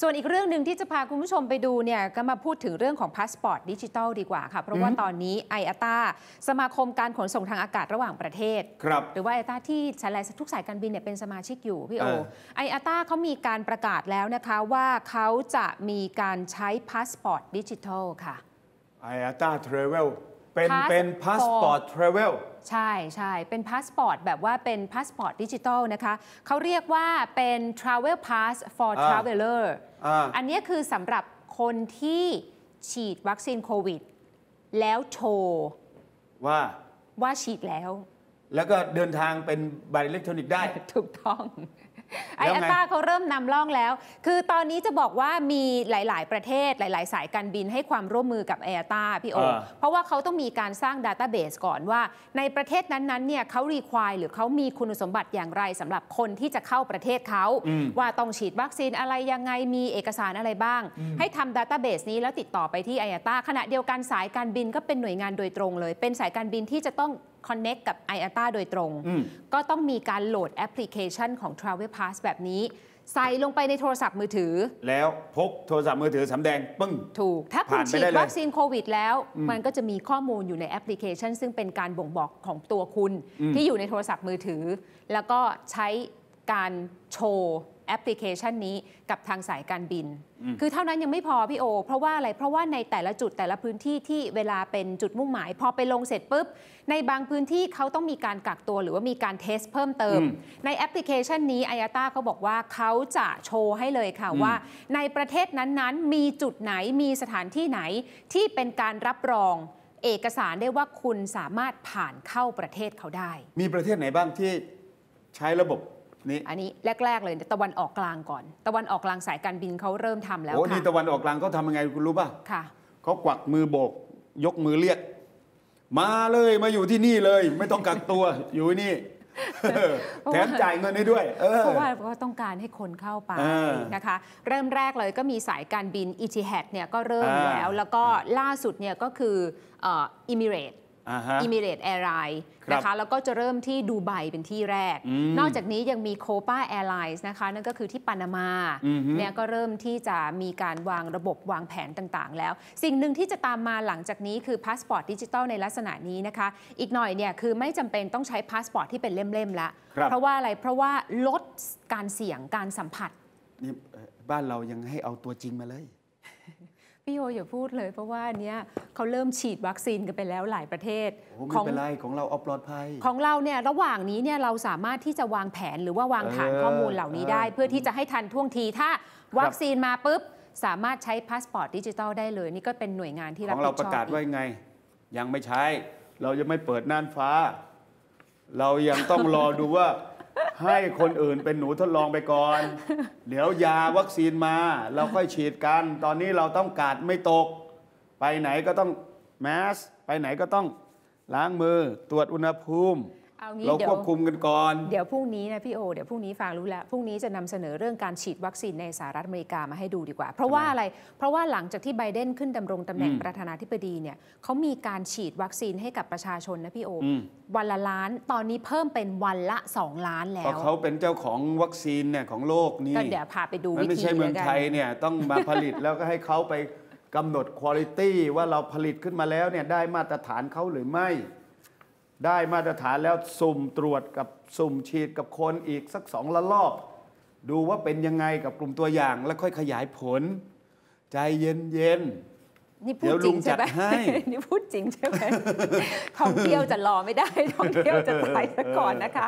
ส่วนอีกเรื่องหนึ่งที่จะพาคุณผู้ชมไปดูเนี่ยก็มาพูดถึงเรื่องของพาสปอร์ตดิจิทัลดีกว่าค่ะ เพราะว่าตอนนี้ IATA สมาคมการขนส่งทางอากาศระหว่างประเทศ ครับ หรือว่า IATA ที่สายทุกสายการบินเนี่ยเป็นสมาชิกอยู่พี่โอเออ IATA เขามีการประกาศแล้วนะคะว่าเขาจะมีการใช้พาสปอร์ตดิจิทัลค่ะ i a t a Travel เป็น Passport เป็นพาสปอร์ต Travel ใช่ใช่เป็นพาสปอร์ตแบบว่าเป็นพาสปอร์ตดิจิทัลนะคะเขาเรียกว่าเป็น Travel Pass for อ่า Traveler อ่า อันนี้คือสำหรับคนที่ฉีดวัคซีนโควิด แล้วโชว์ว่าว่าฉีดแล้ว แล้วก็เดินทางเป็นบัตรอิเล็กทรอนิกส์ได้ ถูกต้อง ไอแล้วอาไงต้าเขาเริ่มนำร่องแล้ว คือตอนนี้จะบอกว่ามีหลาย ๆ ประเทศหลาย ๆ สายการบินให้ความร่วมมือกับไออาต้าพี่โอเออเพราะว่าเขาต้องมีการสร้างดัต a b a s e ก่อนว่า ในประเทศนั้น ๆ เนี่ยเขา require หรือเขามีคุณสมบัติอย่างไรสำหรับคนที่จะเข้าประเทศเขา ว่าต้องฉีดวัคซีนอะไรยังไงมีเอกสารอะไรบ้าง ให้ทำดัต a b a s e นี้แล้วติดต่อไปที่ IATA ขณะเดียวกันสายการบินก็เป็นหน่วยงานโดยตรงเลย เป็นสายการบินที่จะต้อง Connect กับ i a t a โดยตรงอืมก็ต้องมีการโหลดแอปพลิเคชันของ Travel Pass แบบนี้ ใส่ลงไปในโทรศัพท์มือถือ แล้วพกโทรศัพท์มือถือสำแดงปึ้ง ถูก ถ้าคุณผ่านไปฉีดได้เลยวัคซีนโควิดแล้ว มันก็จะมีข้อมูลอยู่ในแอปพลิเคชัน ซึ่งเป็นการบ่งบอกของตัวคุณที่อยู่ในโทรศัพท์มือถือ แล้วก็ใช้ การโชว์แอปพลิเคชันนี้กับทางสายการบิน คือเท่านั้นยังไม่พอพี่โอ เพราะว่าอะไร เพราะว่าในแต่ละจุดแต่ละพื้นที่ที่เวลาเป็นจุดมุ่งหมาย พอไปลงเสร็จปุ๊บ ในบางพื้นที่เขาต้องมีการกักตัวหรือว่ามีการ test เพิ่มเติมอืมในแอปพลิเคชันนี้ IATA เขาบอกว่าเขาจะโชว์ให้เลยค่ะว่า ในประเทศนั้นๆ มีจุดไหนมีสถานที่ไหนที่เป็นการรับรองเอกสารได้ว่าคุณสามารถผ่านเข้าประเทศเขาได้ มีประเทศไหนบ้างที่ใช้ระบบ นี้อันนี้แรก ๆ เลยตะวันออกกลางก่อน ตะวันออกกลางสายการบินเขาเริ่มทำแล้วโอ้ค่ะนี่ตะวันออกกลางเขาทำยังไงคุณรู้ป่ะค่ะเขากวักมือโบก ยกมือเรียก มาเลยมาอยู่ที่นี่เลย ไม่ต้องกักตัวอยู่นี่แถมจ่ายเงินให้ด้วยเออเพราะว่าเพราะว่าต้องการให้คนเข้าไปเออนะคะ เริ่มแรกเลยก็มีสายการบิน e t i h a d เนี่ยก็เริ่มอ่าแล้ว แล้วก็ล่าสุดเนี่ยก็คืออิมิเรต อ่าฮะ Emirates Airline ครับนะคะแล้วก็จะเริ่มที่ดูไบเป็นที่แรกอืมนอกจากนี้ยังมี Copa Airline นะคะนั่นก็คือที่ปานามาอือฮึเนี่ยก็เริ่มที่จะมีการวางระบบวางแผนต่างๆ แล้ว สิ่งหนึ่งที่จะตามมาหลังจากนี้คือพาสปอร์ตดิจิทัลในลักษณะนี้นะคะอีกหน่อยเนี่ยคือไม่จำเป็นต้องใช้พาสปอร์ตที่เป็นเล่มๆละครับเพราะว่าอะไรเพราะว่าลดการเสี่ยงการสัมผัสนี่เอ่อบ้านเรายังให้เอาตัวจริงมาเลย พี่โออย่าพูดเลยเพราะว่าอันเนี้ยเขาเริ่มฉีดวัคซีนกันไปแล้วหลายประเทศโอ้ขไม่องเป็นไรของเราเอาปลอดภัย ของเราเนี่ยระหว่างนี้เนี่ยเราสามารถที่จะวางแผนหรือว่าวางฐานเออข้อมูลเหล่านี้ได้เออเพื่อที่จะให้ทันท่วงทีถ้าวัคซีนมาปุ๊บสามารถใช้พาสปอร์ตดิจิทัลได้เลย นี่ก็เป็นหน่วยงานที่ขรับองผิเราดประชอบกาศไว้อีกไง ยังไม่ใช้ เรายังไม่เปิดน่านฟ้า เรายังต้องรอดูว่า ให้คนอื่นเป็นหนูทดลองไปก่อน เดี๋ยวยาวัคซีนมาเราค่อยฉีดกัน ตอนนี้เราต้องกาดไม่ตก ไปไหนก็ต้องแมส ไปไหนก็ต้องล้างมือตรวจอุณหภูมิ เอางี้เราเดี๋ยคววบคุมกันก่อน เดี๋ยวพรุ่งนี้นะพี่โอเดี๋ยวพรุ่งนี้ฟังรู้แล้วพรุ่งนี้จะนำเสนอเรื่องการฉีดวัคซีนในสหรัฐอเมริกามาให้ดูดีกว่า เพราะว่าอะไร เพราะว่าหลังจากที่ไบเดนขึ้นดำรงตำแหน่งอืม ประธานาธิบดีเนี่ยเขามีการฉีดวัคซีนให้กับประชาชนนะพี่โออืมวันละล้านตอนนี้เพิ่มเป็นวันละ 2 ล้านแล้เพราะว เขาเป็นเจ้าของวัคซีนเนี่ยของโลกนี่ก็เดี๋ยวพาไปดูมันวิไม่ธีใช่เมืองแล้วกันไทยเนี่ยต้องมาผลิต แล้วก็ให้เขาไปกำหนดคุณ i t y ว่าเราผลิตขึ้นมาแล้วเนี่ยได้มาตรฐานเขาหรือไม่ ได้มาตรฐานแล้วสุ่มตรวจกับสุ่มฉีดกับคนอีกสักสองละลอกดูว่าเป็นยังไงกับกลุ่มตัวอย่าง แล้วค่อยขยายผล ใจเย็นเย็นนี่พูเดี๋ดยวจริงลุงใช่ไหมจัดให้นี่พูดจริงใช่ไหมท่องเที่ยวจะรอไม่ได้ท่องเที่ยวจะตายซะก่อนนะคะ